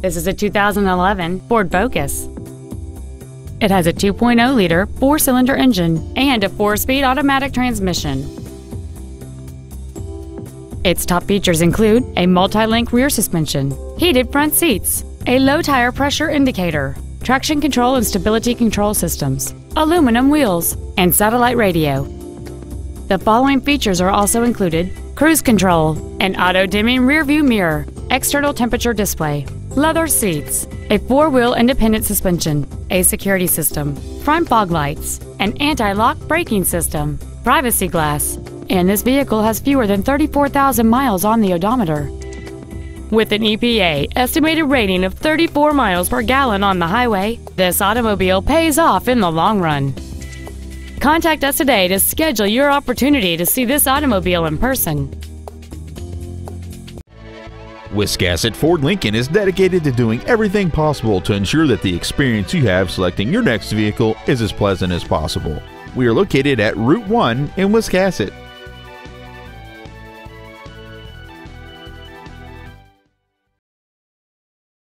This is a 2011 Ford Focus. It has a 2.0-liter four-cylinder engine and a four-speed automatic transmission. Its top features include a multi-link rear suspension, heated front seats, a low tire pressure indicator, traction control and stability control systems, aluminum wheels, and satellite radio. The following features are also included cruise control, an auto-dimming rearview mirror, external temperature display, leather seats, a four-wheel independent suspension, a security system, front fog lights, an anti-lock braking system, privacy glass, and this vehicle has fewer than 34,000 miles on the odometer. With an EPA estimated rating of 34 miles per gallon on the highway, this automobile pays off in the long run. Contact us today to schedule your opportunity to see this automobile in person. Wiscasset Ford Lincoln is dedicated to doing everything possible to ensure that the experience you have selecting your next vehicle is as pleasant as possible. We are located at Route 1 in Wiscasset.